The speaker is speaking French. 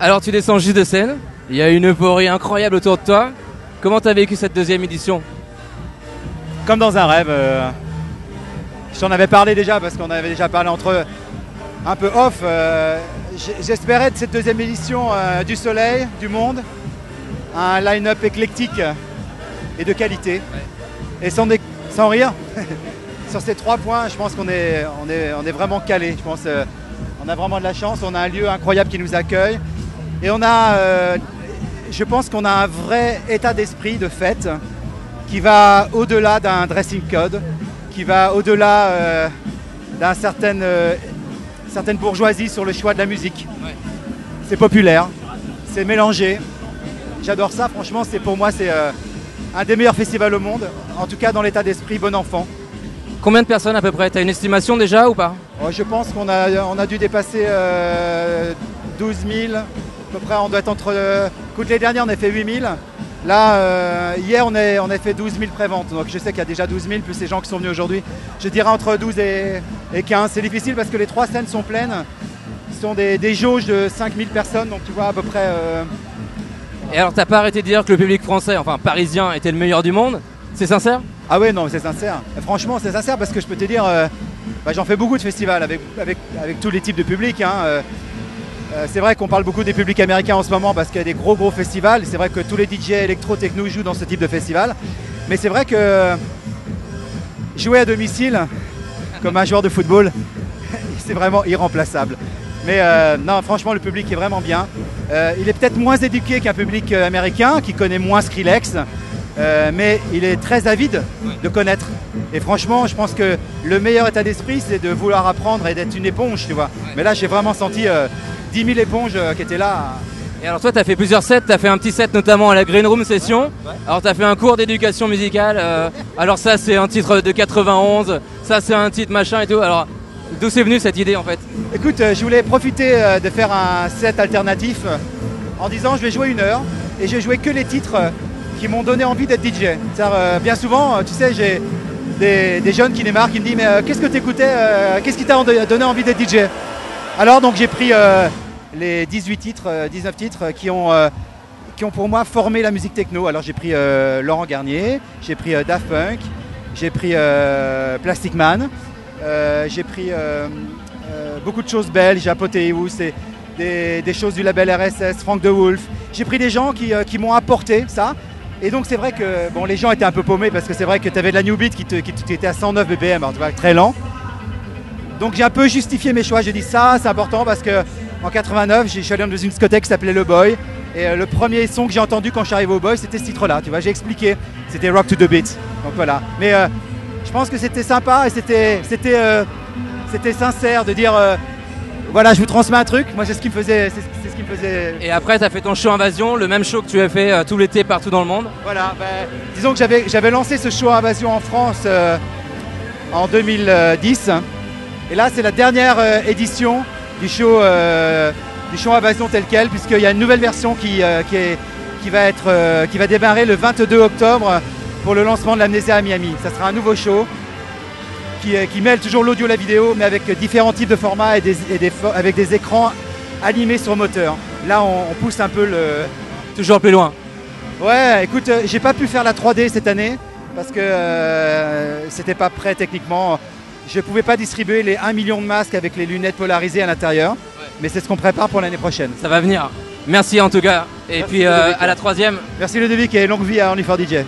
Alors tu descends juste de scène, il y a une euphorie incroyable autour de toi. Comment t'as vécu cette deuxième édition? Comme dans un rêve. euh, je t'en avais parlé déjà parce qu'on avait déjà parlé entre eux un peu off. euh, J'espérais de cette deuxième édition euh, du Soleil, du Monde, un line-up éclectique et de qualité. Et sans, rire, sur ces trois points, je pense qu'on est, vraiment calé. Je pense on a vraiment de la chance. On a un lieu incroyable qui nous accueille. Et on a, euh, je pense qu'on a un vrai état d'esprit de fête qui va au-delà d'un dressing code, qui va au-delà euh, d'un certain, euh, certaine bourgeoisie sur le choix de la musique. Ouais. C'est populaire, c'est mélangé. J'adore ça, franchement, c'est pour moi c'est un des meilleurs festivals au monde. En tout cas, dans l'état d'esprit, bon enfant. Combien de personnes à peu près? T'as une estimation déjà ou pas? Oh, je pense qu'on a, on a dû dépasser euh, 12 000. À peu près, on doit être entre. Écoute, les dernières, on a fait 8 000. Là, euh, hier, on a, on a fait 12 000 préventes. Donc, je sais qu'il y a déjà 12 000, plus les gens qui sont venus aujourd'hui. Je dirais entre 12 et, et 15. C'est difficile parce que les trois scènes sont pleines. Ce sont des, des jauges de 5 000 personnes. Donc, tu vois, à peu près. euh, Et alors t'as pas arrêté de dire que le public français, enfin parisien, était le meilleur du monde? C'est sincère? Ah ouais, non, c'est sincère. Franchement, c'est sincère parce que je peux te dire, euh, bah, j'en fais beaucoup de festivals avec, avec, avec tous les types de publics. hein, c'est vrai qu'on parle beaucoup des publics américains en ce moment parce qu'il y a des gros gros festivals. C'est vrai que tous les DJ électro-techno jouent dans ce type de festival. Mais c'est vrai que jouer à domicile, comme un joueur de football, c'est vraiment irremplaçable. Mais euh, non, franchement, le public est vraiment bien. Euh, il est peut-être moins éduqué qu'un public euh, américain qui connaît moins Skrillex, euh, mais il est très avide de connaître. Et franchement, je pense que le meilleur état d'esprit, c'est de vouloir apprendre et d'être une éponge, tu vois. Mais là, j'ai vraiment senti euh, 10 000 éponges euh, qui étaient là. Et alors toi t'as fait plusieurs sets, t'as fait un petit set notamment à la Green Room Session. Alors t'as fait un cours d'éducation musicale. euh, alors ça c'est un titre de 91, ça c'est un titre machin et tout. Alors d'où c'est venu cette idée en fait? Écoute, euh, je voulais profiter euh, de faire un set alternatif euh, en disant je vais jouer une heure et je vais jouer que les titres euh, m'ont donné envie d'être DJ. Euh, bien souvent, euh, tu sais, j'ai des, jeunes qui démarrent qui me disent mais euh, qu'est-ce que tu écoutais Qu'est-ce qui t'a donné envie d'être DJ Alors donc j'ai pris les 18 titres, euh, 19 titres qui ont qui ont pour moi formé la musique techno. Alors j'ai pris Laurent Garnier, j'ai pris Daft Punk, j'ai pris Plastic Man, j'ai pris beaucoup de choses belges, Apothéus, c'est des, choses du label RSS, Frank de Wolf. J'ai pris des gens qui m'ont apporté ça. Et donc c'est vrai que bon, les gens étaient un peu paumés parce que c'est vrai que tu avais de la New Beat qui, était à 109 BPM, alors tu vois, très lent. Donc j'ai un peu justifié mes choix. J'ai dit ça, c'est important parce que en 89, j'ai- je suis allé dans une discothèque qui s'appelait Le Boy. Et euh, le premier son que j'ai entendu quand je suis arrivé au Boy, c'était ce titre-là. Tu vois, j'ai expliqué. C'était Rock to the Beat. Donc voilà. Mais euh, je pense que c'était sympa et c'était, euh, sincère de dire, voilà, je vous transmets un truc. Moi, c'est ce qui me faisait, c'est, ce qui me faisait. Et après t'as fait ton show Invasion, le même show que tu as fait euh, tout l'été partout dans le monde. Voilà, ben, disons que j'avais, j'avais lancé ce show Invasion en France euh, en 2010. Et là, c'est la dernière euh, édition du show, du show Invasion tel quel, puisqu'il y a une nouvelle version qui, qui, est, qui, va être, qui va démarrer le 22 octobre pour le lancement de l'Amnésia à Miami. Ça sera un nouveau show qui, euh, qui mêle toujours l'audio et la vidéo, mais avec différents types de formats et, des, et des avec des écrans animés sur moteur. Là, on- on pousse un peu le, Toujours plus loin. Ouais, écoute, euh, j'ai pas pu faire la 3D cette année parce que euh, c'était pas prêt techniquement. Je pouvais pas distribuer les 1 million de masques avec les lunettes polarisées à l'intérieur, mais c'est ce qu'on prépare pour l'année prochaine. Ça va venir. Merci en tout cas. Et Merci, puis euh, à la troisième. Merci Ludovic et longue vie à Only for DJ.